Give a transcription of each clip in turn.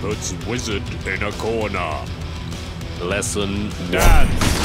puts wizard in a corner. Lesson Dance.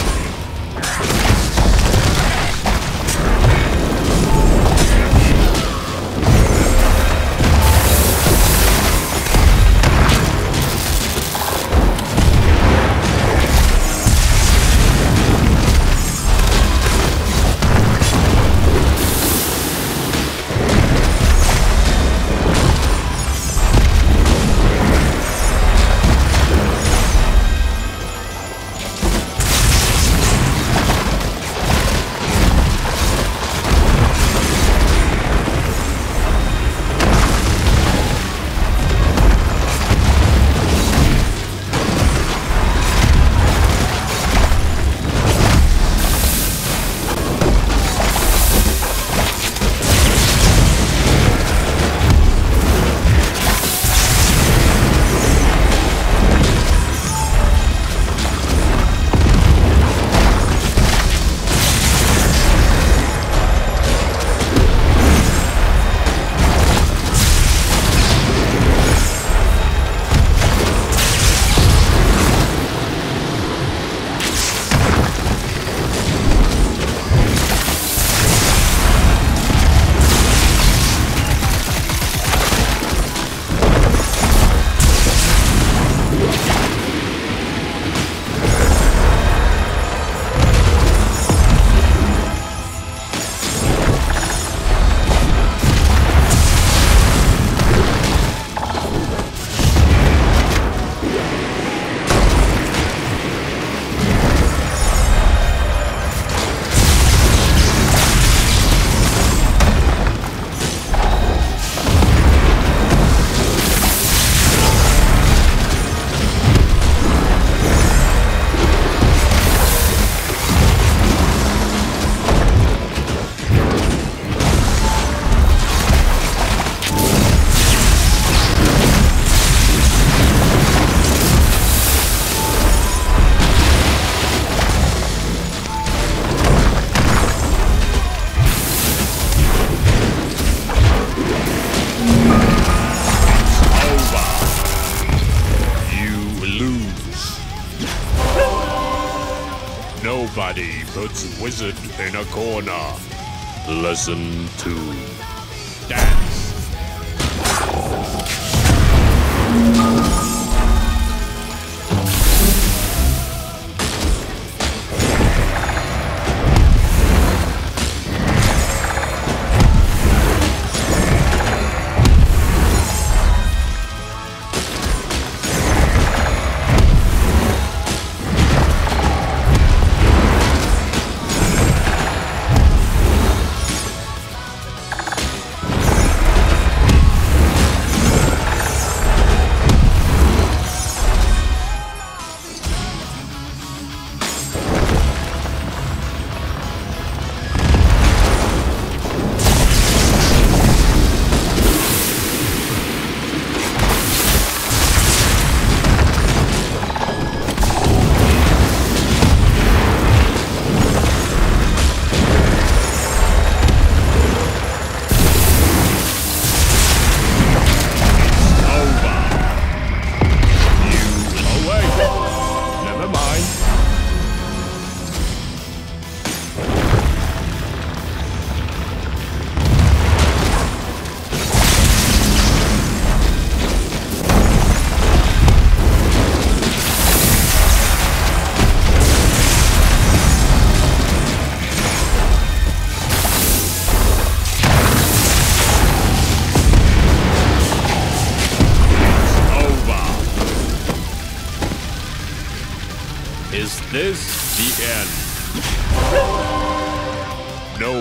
Nobody puts wizard in a corner. Lesson two. Dance.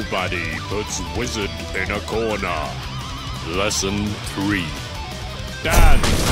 Nobody puts wizard in a corner. Lesson 3. Dance!